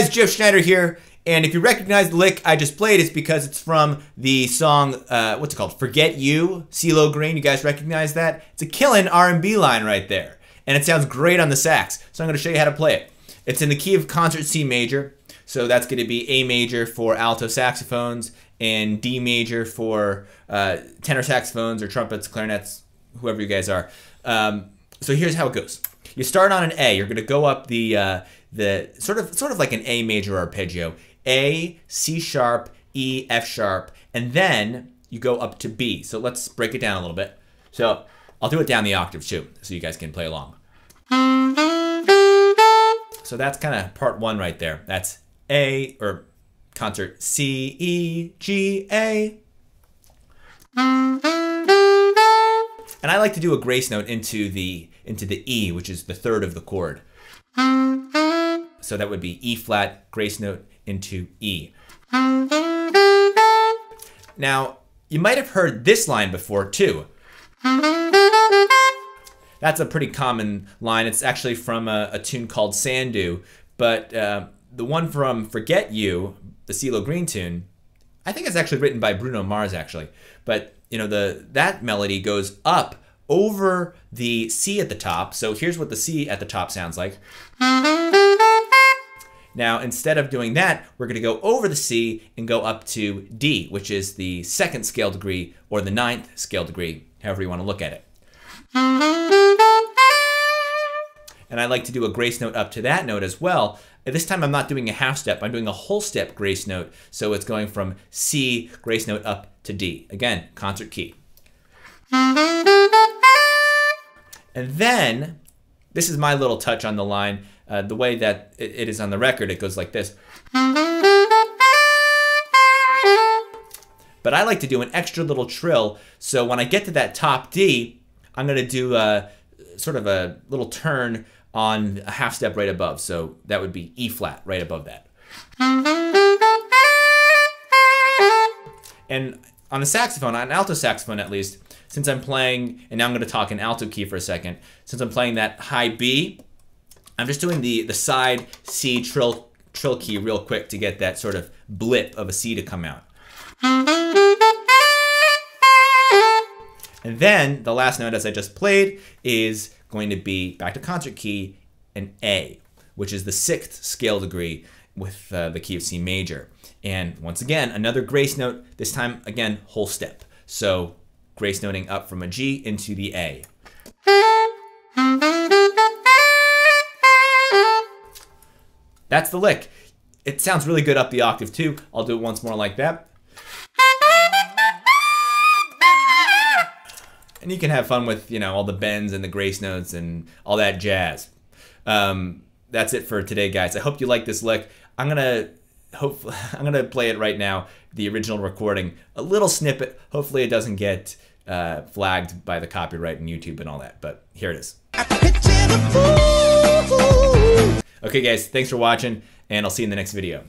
guys, Jeff Schneider here. And if you recognize the lick I just played, it's because it's from the song, uh, what's it called? Forget You, CeeLo Green. You guys recognize that? It's a killing R&B line right there. And it sounds great on the sax. So I'm going to show you how to play it. It's in the key of concert C major. So that's going to be A major for alto saxophones and D major for uh, tenor saxophones or trumpets, clarinets, whoever you guys are. Um, so here's how it goes. You start on an A. You're going to go up the uh, the sort of sort of like an A major arpeggio. A, C sharp, E, F sharp, and then you go up to B. So let's break it down a little bit. So I'll do it down the octave too, so you guys can play along. So that's kind of part one right there. That's A, or concert C, E, G, A. And I like to do a grace note into the into the E, which is the third of the chord. So that would be E flat, grace note into E. Now, you might have heard this line before too. That's a pretty common line. It's actually from a, a tune called Sandu, but uh, the one from Forget You, the CeeLo Green tune, I think it's actually written by Bruno Mars actually. But you know the that melody goes up over the C at the top. So here's what the C at the top sounds like. Now, instead of doing that, we're going to go over the C and go up to D, which is the second scale degree or the ninth scale degree, however you want to look at it. And I like to do a grace note up to that note as well. This time I'm not doing a half step, I'm doing a whole step grace note. So it's going from C grace note up to D. Again, concert key. And then, this is my little touch on the line. Uh, the way that it, it is on the record, it goes like this. But I like to do an extra little trill. So when I get to that top D, I'm going to do a, sort of a little turn on a half step right above. So that would be E flat right above that. And on the saxophone, on an alto saxophone at least, since I'm playing, and now I'm going to talk in alto key for a second, since I'm playing that high B, I'm just doing the, the side C trill, trill key real quick to get that sort of blip of a C to come out. And then the last note as I just played is going to be back to concert key an A, which is the sixth scale degree with uh, the key of C major. And once again, another grace note, this time again, whole step. So grace noting up from a G into the A. That's the lick. It sounds really good up the octave too. I'll do it once more like that. And you can have fun with, you know, all the bends and the grace notes and all that jazz. Um, that's it for today, guys. I hope you like this lick. I'm gonna hopefully I'm gonna play it right now, the original recording, a little snippet. Hopefully, it doesn't get uh, flagged by the copyright and YouTube and all that. But here it is. Okay, guys, thanks for watching, and I'll see you in the next video.